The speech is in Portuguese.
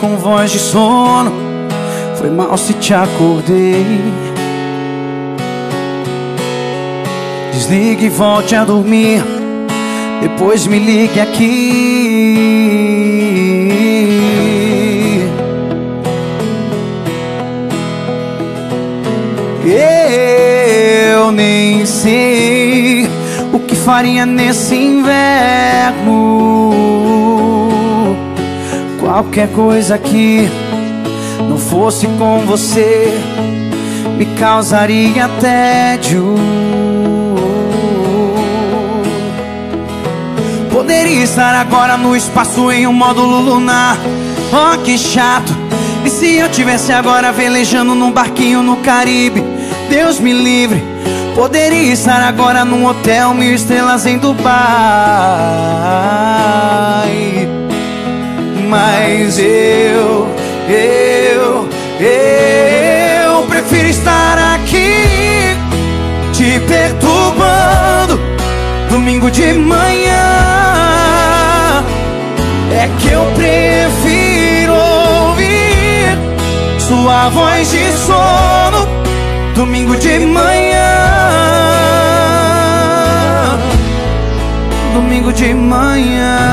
com voz de sono. Foi mal se te acordei. Desligue e volte a dormir. Depois me ligue aqui. Eu nem sei o que faria nesse inverno. Qualquer coisa que não fosse com você me causaria tédio. Poderia estar agora no espaço em um módulo lunar. Oh, que chato. E se eu tivesse agora velejando num barquinho no Caribe? Deus me livre. Poderia estar agora num hotel mil estrelas em Dubai. Mas eu, eu, eu prefiro estar aqui te perturbando domingo de manhã. É que eu prefiro ouvir sua voz de sono domingo de manhã. Domingo de manhã.